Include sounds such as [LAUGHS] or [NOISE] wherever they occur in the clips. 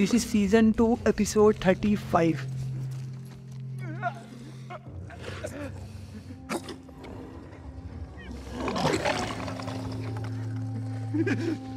This is season 2, episode 35. [LAUGHS]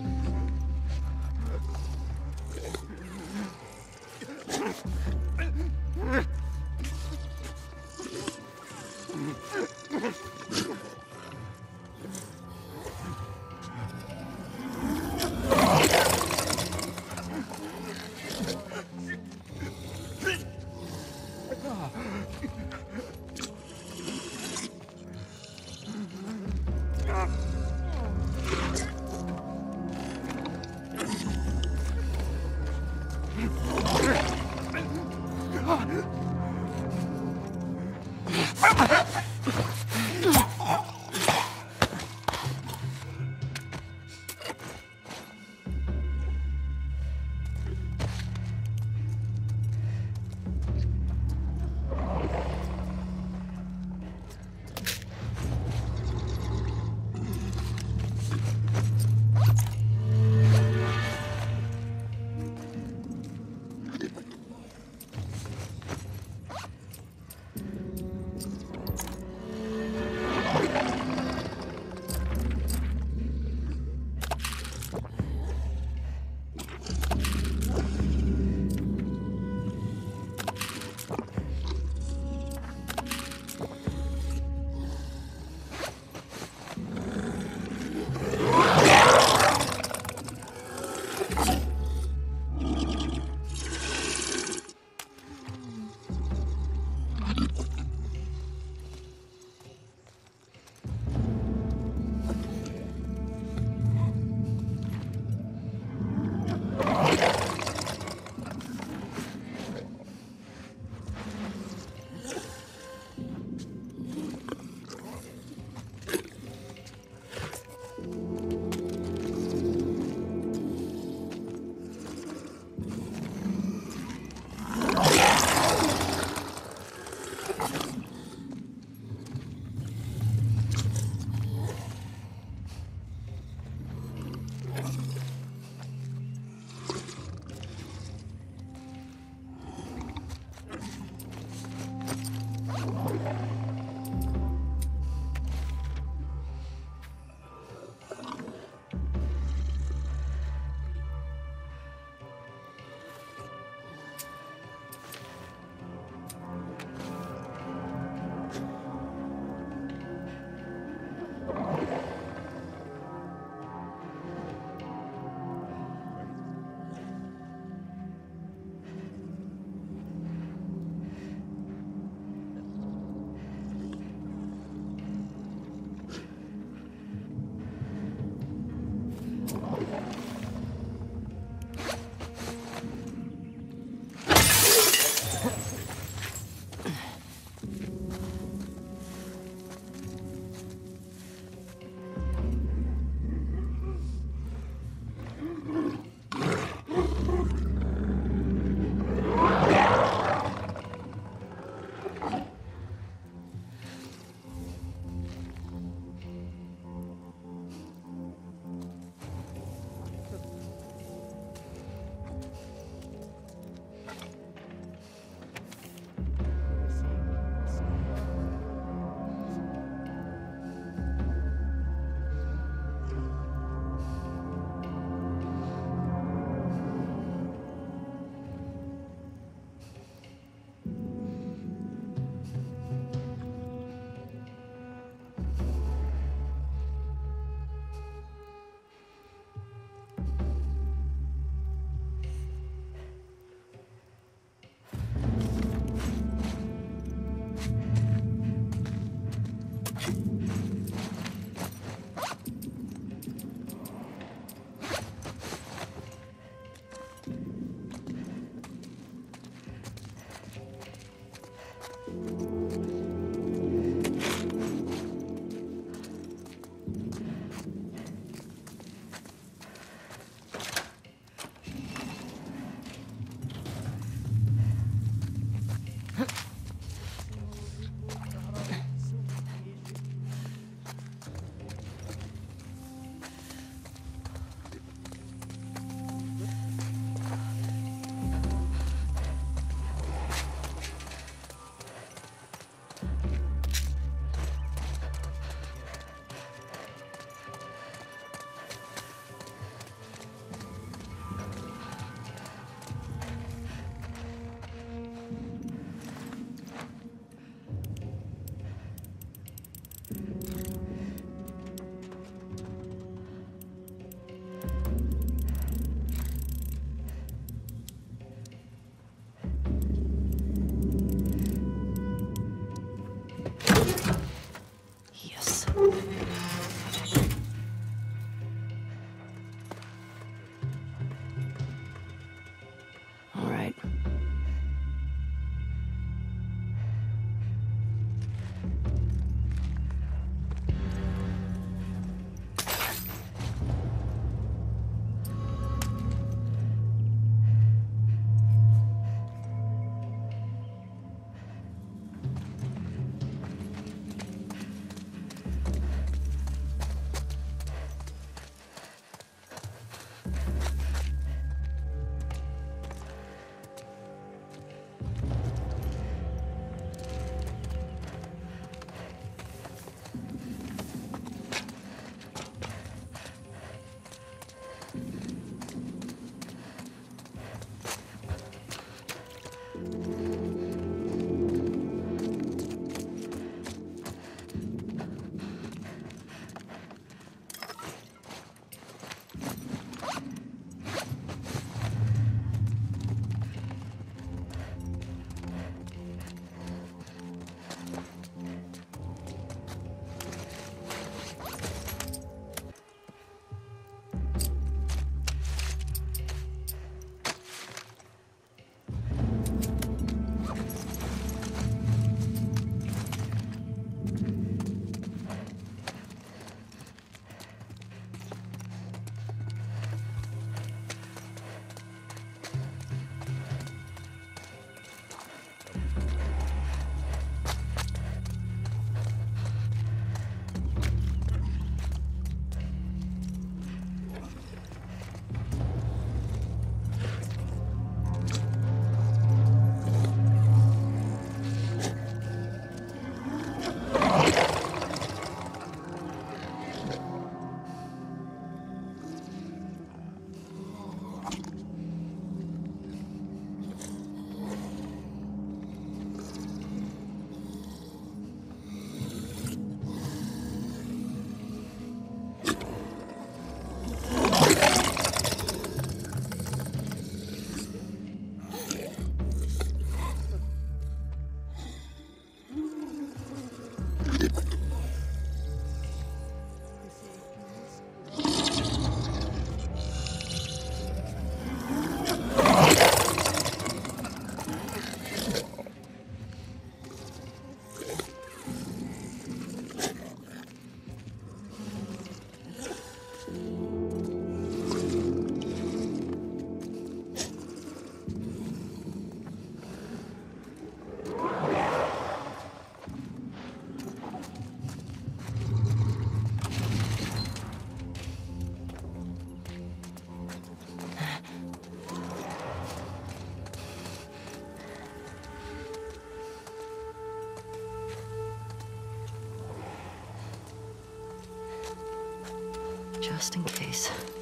Just in case.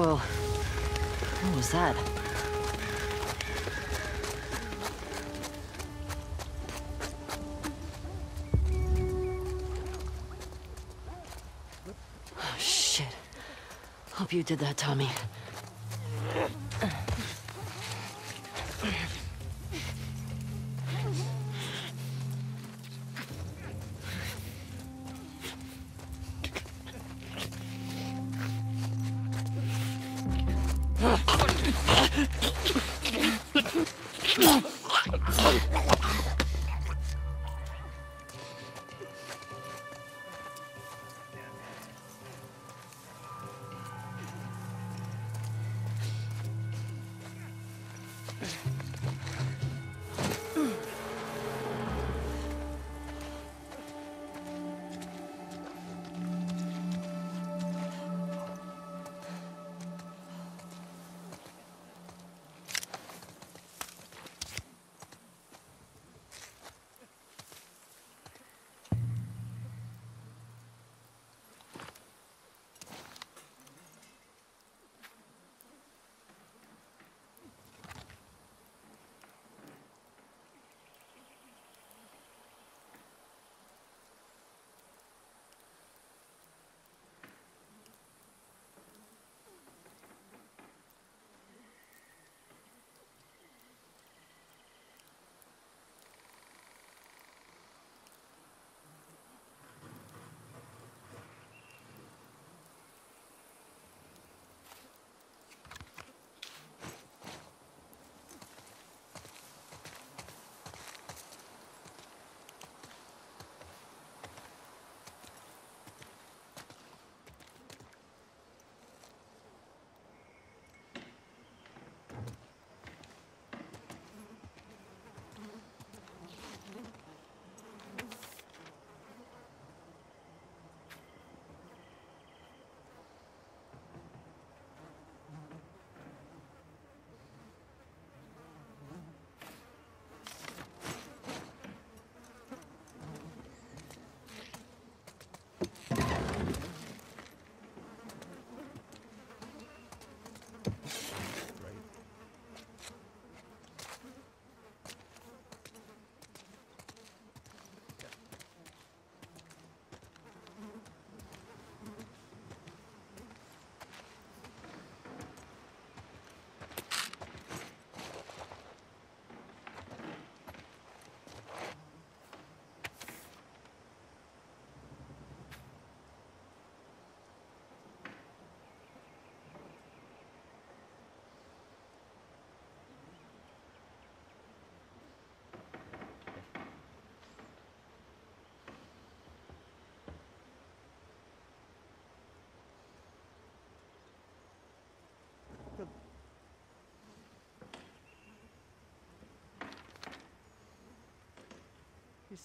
Whoa. What was that? Oh, shit. Hope you did that, Tommy.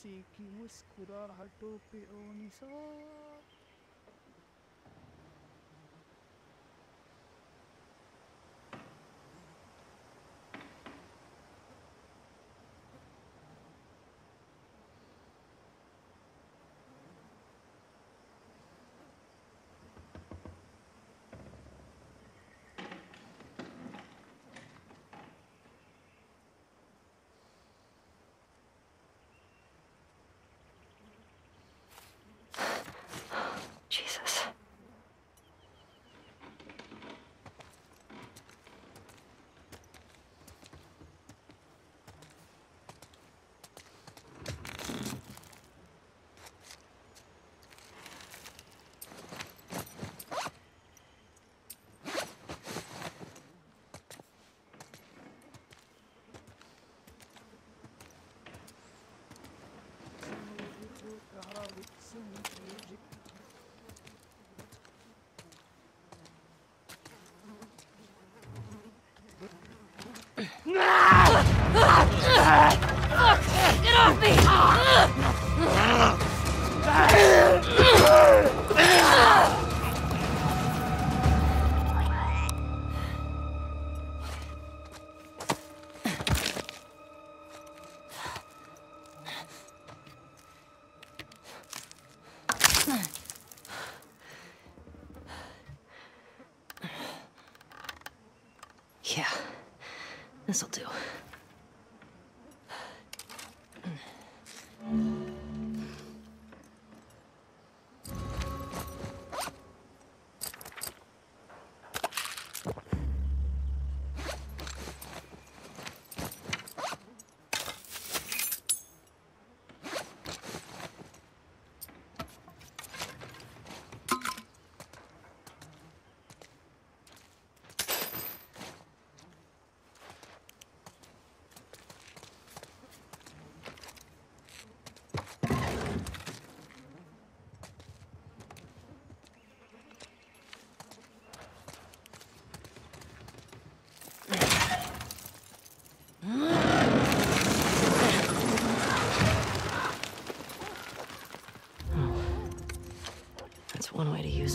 موسيقي مسكرار هتوبي أوني صار Get off me!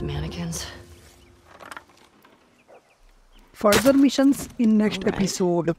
One way to use mannequins. Further missions in next Alright. episode.